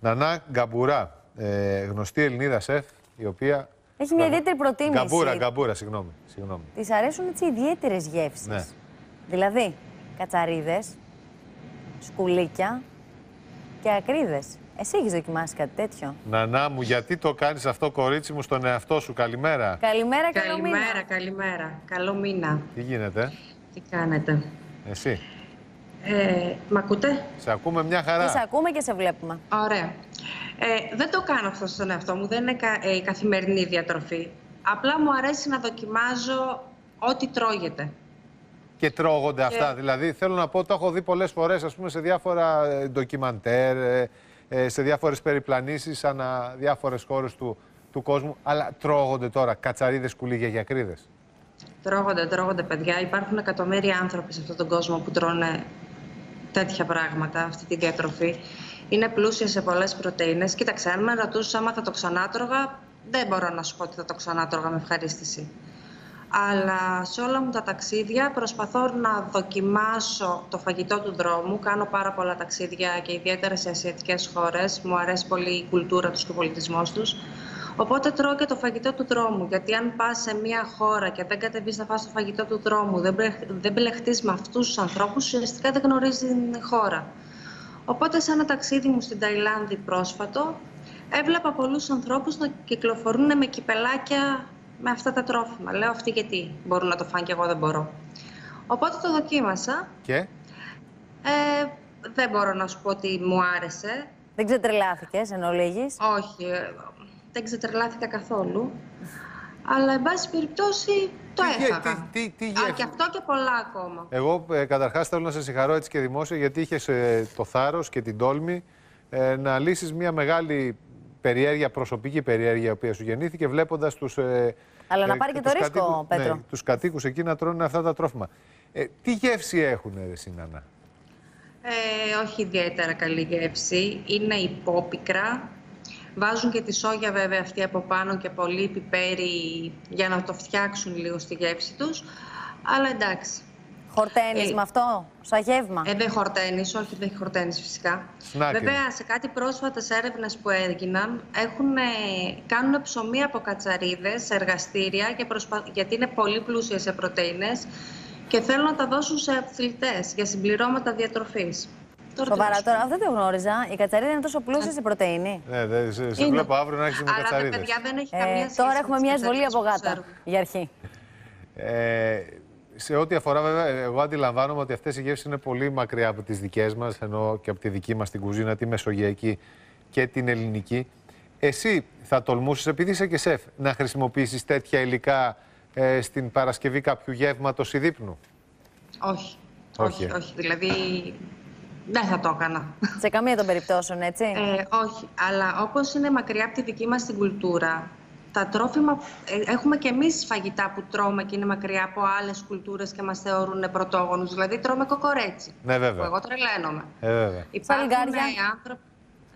Νανά Γκαμπουρά, ε, γνωστή Ελληνίδα σεφ, η οποία. Έχεις μια ιδιαίτερη προτίμηση. Γκαμπούρα, γκαμπούρα, συγγνώμη. συγγνώμη. Της αρέσουν έτσι ιδιαίτερες γεύσεις. Ναι. Δηλαδή, κατσαρίδες, σκουλίκια και ακρίδες. Εσύ έχεις δοκιμάσει κάτι τέτοιο; Νανά μου, γιατί το κάνεις αυτό κορίτσι μου στον εαυτό σου; Καλημέρα. Καλημέρα, καλό μήνα. Καλημέρα, καλημέρα. Καλό μήνα. Τι γίνεται, Τι κάνετε; εσύ. Ε, μ' ακούτε; Σε ακούμε μια Και σε χαρά. ακούμε και σε βλέπουμε. Ωραία. Ε, δεν το κάνω αυτό στον εαυτό μου. Δεν είναι κα- ε, η καθημερινή διατροφή. Απλά μου αρέσει να δοκιμάζω ό,τι τρώγεται. Και τρώγονται αυτά. Δηλαδή, θέλω να πω, το έχω δει πολλές φορές, ας πούμε, σε διάφορα ε, ντοκιμαντέρ, ε, ε, σε διάφορες περιπλανήσεις, ανά διάφορες χώρες του, του κόσμου. Αλλά τρώγονται τώρα κατσαρίδες, κουλίγια και ακρίδες. Τρώγονται, τρώγονται παιδιά. Υπάρχουν εκατομμύρια άνθρωποι σε αυτόν τον κόσμο που τρώνε τέτοια πράγματα, αυτή τη διατροφή. Είναι πλούσια σε πολλές πρωτεΐνες. Κοίταξε, αν με ρωτούσες άμα θα το ξανάτρωγα, δεν μπορώ να σου πω ότι θα το ξανάτρωγα με ευχαρίστηση. Αλλά σε όλα μου τα ταξίδια προσπαθώ να δοκιμάσω το φαγητό του δρόμου. Κάνω πάρα πολλά ταξίδια και ιδιαίτερα σε ασιατικές χώρες. Μου αρέσει πολύ η κουλτούρα τους και ο πολιτισμός τους. Οπότε τρώω και το φαγητό του δρόμου. Γιατί αν πας σε μια χώρα και δεν κατεβείς να φας το φαγητό του δρόμου, δεν, μπλεχ- δεν μπλεχτείς με αυτούς τους ανθρώπους, ουσιαστικά δεν γνωρίζει την χώρα. Οπότε, σε ένα ταξίδι μου στην Ταϊλάνδη πρόσφατο, έβλεπα πολλούς ανθρώπους να κυκλοφορούν με κυπελάκια με αυτά τα τρόφιμα. Λέω αυτοί γιατί μπορούν να το φάνε και εγώ δεν μπορώ. Οπότε το δοκίμασα. Και; Ε, δεν μπορώ να σου πω ότι μου άρεσε. Δεν ξετρελάθηκες εν ολίγης; Όχι, ε, δεν ξετρελάθηκα καθόλου. Αλλά, εν πάση περιπτώσει, το Τι γε- έφαγα. τι- τι- τι Α, γεύση; και αυτό και πολλά ακόμα. εγώ ε, καταρχάς θέλω να σε συγχαρώ έτσι και δημόσια, γιατί είχες ε, το θάρρος και την τόλμη ε, να λύσεις μια μεγάλη περιέργεια, προσωπική περιέργεια, η οποία σου γεννήθηκε, βλέποντας τους... ε, Αλλά να πάρει και το τους ρίσκο, κατοίκους- Πέτρο. Ναι, τους κατοίκους εκεί να τρώνε αυτά τα τρόφιμα. Ε, τι γεύση έχουν, ρε Συνάνα. Ε, όχι ιδιαίτερα καλή γεύση. Είναι υπόπικρα. Βάζουν και τη σόγια βέβαια αυτή από πάνω και πολύ πιπέρι για να το φτιάξουν λίγο στη γεύση τους. Αλλά εντάξει. Χορταίνεις Ε, με αυτό, σαν γεύμα; Ε, δεν χορταίνεις, όχι δεν χορταίνεις φυσικά. Σνάκ είναι. Βέβαια, σε κάτι πρόσφατες έρευνες που έγιναν, έχουν, ε, κάνουν ψωμί από κατσαρίδες σε εργαστήρια και προσπα... γιατί είναι πολύ πλούσια σε πρωτεΐνες και θέλουν να τα δώσουν σε αθλητές για συμπληρώματα διατροφής. Τώρα τι να Σοβαρά σου τώρα, δεν το γνώριζα. Η κατσαρίδα είναι τόσο πλούσια σε πρωτενη. Ναι, δε, σε, σε Είναι. βλέπω αύριο να έχεις με Αλλά κατσαρίδες. παιδιά δεν έχει Ε, καμία σχέση. τώρα με έχουμε τις μια εισβολή κατσαρίδες από που γάτα ξέρουμε. για αρχή. Ε, σε ό,τι αφορά βέβαια, εγώ αντιλαμβάνομαι ότι αυτές οι γεύσεις είναι πολύ μακριά από τις δικές μας, ενώ και από τη δική μας την κουζίνα, τη μεσογειακή και την ελληνική. Εσύ θα τολμούσες, επειδή είσαι και σεφ, να χρησιμοποιήσεις τέτοια υλικά ε, στην παρασκευή κάποιου γεύματος ή δείπνου; Όχι. Όχι, Όχι, ε. όχι. Δηλαδή δεν θα το έκανα. Σε καμία των περιπτώσεων, έτσι; Ε, όχι, αλλά όπως είναι μακριά από τη δική μας την κουλτούρα, τα τρόφιμα, ε, έχουμε και εμείς φαγητά που τρώμε και είναι μακριά από άλλες κουλτούρες και μας θεωρούν πρωτόγονους. Δηλαδή τρώμε κοκορέτσι, Ναι, που βέβαια. εγώ τρελαίνομαι. Ε, βέβαια. Υπάρχουν Σαλιγκάρια. ε, άνθρωποι...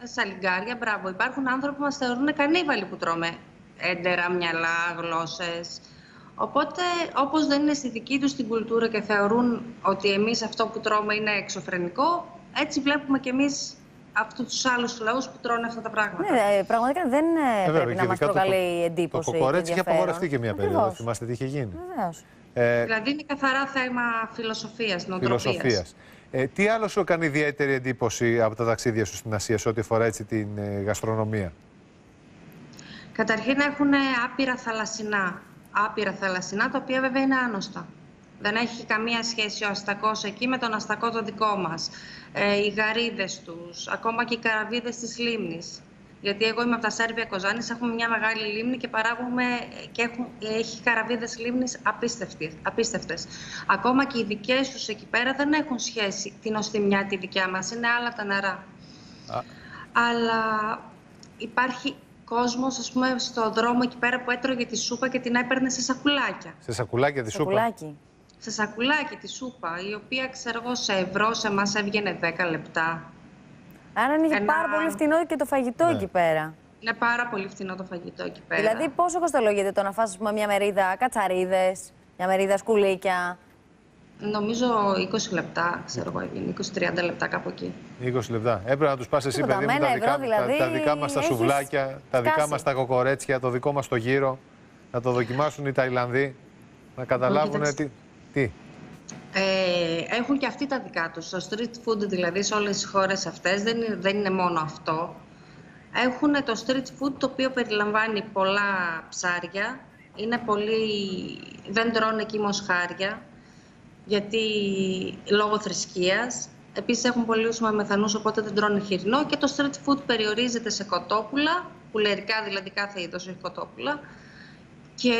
ε, Σαλιγκάρια, μπράβο. Υπάρχουν άνθρωποι που μας θεωρούν κανίβαλοι που τρώμε έντερα, μυαλά, γλώσσες. Οπότε, όπως δεν είναι στη δική τους την κουλτούρα και θεωρούν ότι εμείς αυτό που τρώμε είναι εξωφρενικό, έτσι βλέπουμε κι εμείς αυτούς τους άλλους λαούς που τρώνε αυτά τα πράγματα. Ναι, ε, πραγματικά δεν ε, Ε, βέβαια, πρέπει και να μας ειδικά το- προκαλεί το- εντύπωση. Το κοκορέτσι είχε απαγορευτεί και μια περίοδο. Ακριβώς. Θυμάστε τι είχε γίνει. Βεβαίως. Ε, Δηλαδή είναι καθαρά θέμα φιλοσοφίας, νοοτροπίας. φιλοσοφίας. Ε, τι άλλο σου έκανε ιδιαίτερη εντύπωση από τα ταξίδια σου στην Ασία σε ό,τι αφορά έτσι, την ε, γαστρονομία; Καταρχήν έχουν άπειρα θαλασσινά. Άπειρα θαλασσινά, τα οποία βέβαια είναι άνοστα. Δεν έχει καμία σχέση ο αστακός εκεί με τον αστακό το δικό μας. Ε, οι γαρίδες τους, ακόμα και οι καραβίδες της λίμνης. Γιατί εγώ είμαι από τα Σέρβια Κοζάνης, έχουμε μια μεγάλη λίμνη και παράγουμε και έχουν, έχει καραβίδες λίμνης απίστευτες, απίστευτες. Ακόμα και οι δικές τους εκεί πέρα δεν έχουν σχέση την οστιμιά τη δικιά μας, είναι άλλα τα νερά. Α. Αλλά υπάρχει κόσμος, ας πούμε, στο δρόμο εκεί πέρα που έτρωγε τη σούπα και την έπαιρνε σε σακουλάκια. Σε σακουλάκια τη σούπα. Σοκουλάκι. Σε σακουλάκι τη σούπα, η οποία, ξέρω εγώ, σε ευρώ σε εμάς έβγαινε 10 λεπτά. Άρα είναι Ένα- πάρα πολύ φτηνό και το φαγητό Ναι. εκεί πέρα. Είναι πάρα πολύ φθηνό το φαγητό εκεί πέρα. Δηλαδή, πόσο κοστολογείται το να φας ας πούμε, μια μερίδα κατσαρίδες, μια μερίδα σκουλίκια; Νομίζω 20 λεπτά, ξέρω εγώ, είναι 20-30 λεπτά κάπου εκεί. 20 λεπτά. Έπρεπε να τους πας εσύ, Τίποτα, παιδί μου, με τα ένα δικά, ευρώ, τα- δηλαδή, τα, δικά μας τα έχεις σουβλάκια, τα δικά σκάσει. μας τα κοκορέτσια, το δικό μας το γύρο. Να το δοκιμάσουν οι Ταϊλανδοί. Να καταλάβουν κοίταξε. τι. Τι; Ε, έχουν και αυτοί τα δικά τους. Το street food δηλαδή σε όλες τις χώρες αυτές δεν είναι, δεν είναι μόνο αυτό. Έχουν το street food το οποίο περιλαμβάνει πολλά ψάρια. Είναι πολύ... Δεν τρώνε εκεί μοσχάρια γιατί λόγω θρησκείας. Επίσης έχουν πολλούς μεθανούς οπότε δεν τρώνε χοιρινό και το street food περιορίζεται σε κοτόπουλα, πουλερικά δηλαδή κάθε είδος έχει κοτόπουλα και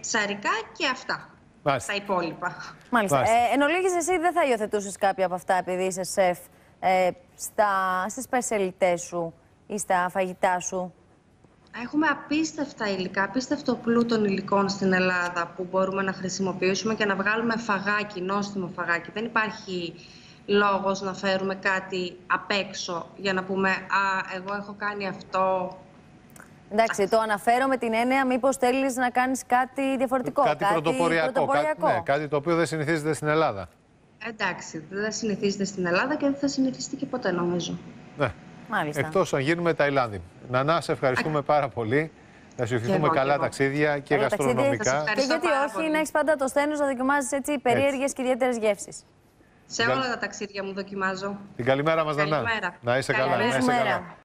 ψαρικά και αυτά. Μάλιστα. Τα υπόλοιπα. Μάλιστα. Μάλιστα. Ε, εν ολίγης, εσύ δεν θα υιοθετούσες κάποια από αυτά επειδή είσαι σεφ ε, στα, στις σπεσιαλιτές σου ή στα φαγητά σου; Έχουμε απίστευτα υλικά, απίστευτο πλούτον υλικών στην Ελλάδα που μπορούμε να χρησιμοποιήσουμε και να βγάλουμε φαγάκι, νόστιμο φαγάκι. Δεν υπάρχει λόγος να φέρουμε κάτι απ' έξω για να πούμε «Α, εγώ έχω κάνει αυτό». Εντάξει, το αναφέρω με την έννοια μήπως θέλεις να κάνεις κάτι διαφορετικό. κάτι πρωτοποριακό. πρωτοποριακό. Κάτι, ναι, κάτι το οποίο δεν συνηθίζεται στην Ελλάδα. Εντάξει, δεν συνηθίζεται στην Ελλάδα και δεν θα συνηθιστεί και ποτέ νομίζω. Ναι. Μάλιστα. Εκτός αν γίνουμε Ταϊλάνδη. Νανά, σε ευχαριστούμε πάρα πολύ. Να σου ευχηθούμε εγώ, και καλά εγώ. ταξίδια και Καλά ταξίδια. γαστρονομικά. Σας Και Ευχαριστώ γιατί πάρα όχι πολύ. να έχεις πάντα το στένος να δοκιμάζεις έτσι περίεργες και ιδιαίτερες γεύσεις. Σε όλα τα ταξίδια μου δοκιμάζω. Την καλημέρα μας, Νανά. Καλημέρα. Να είσαι καλά. Καλημέρα. Να είσαι καλά. Καλημέρα.